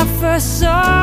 I first saw